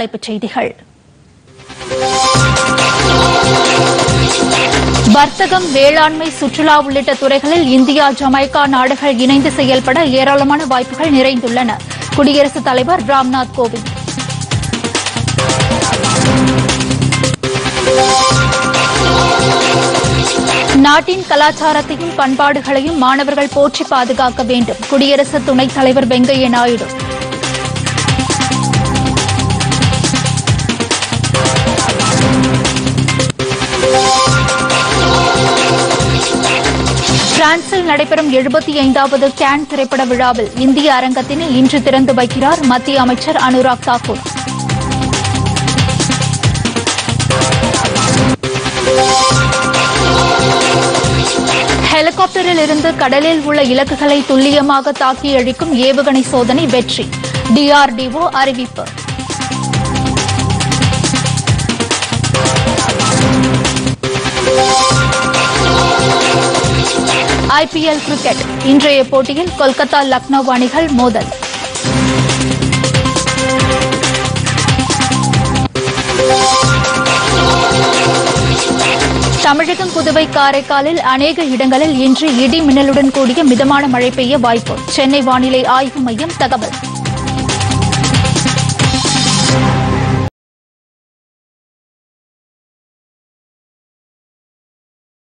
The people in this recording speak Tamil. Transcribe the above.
தலைப்புச் செய்திகள். வர்த்தகம் வேளாண்மை சுற்றுலா உள்ளிட்ட துறைகளில் இந்தியா ஜமைக்கா நாடுகள் இணைந்து செயல்பட ஏராளமான வாய்ப்புகள் நிறைந்துள்ளன. குடியரசுத் தலைவர் ராம்நாத் கோவிந்த். நாட்டின் கலாச்சாரத்தையும் பண்பாடுகளையும் மாணவர்கள் போற்றி பாதுகாக்க வேண்டும். குடியரசு துணைத் தலைவர் வெங்கையா நாயுடு. பிரான்சில் நடைபெறும் எழுபத்தி ஐந்தாவது கேன் திரைப்பட விழாவில் இந்திய அரங்கத்தினை இன்று திறந்து வைக்கிறார் மத்திய அமைச்சர் அனுராக் தாக்கூர். ஹெலிகாப்டரில் இருந்து கடலில் உள்ள இலக்குகளை துல்லியமாக தாக்கி அழிக்கும் ஏவுகணை சோதனை வெற்றி. டிஆர்டிஓ அறிவிப்பு. IPL cricket. இன்றைய போட்டியில் கொல்கத்தா லக்னோ அணிகள் மோதல். தமிழகம் புதுவை காரைக்காலில் அநேக இடங்களில் இன்று இடி மின்னலுடன் கூடிய மிதமான மழை பெய்ய வாய்ப்பு. சென்னை வானிலை ஆய்வு மையம் தகவல்.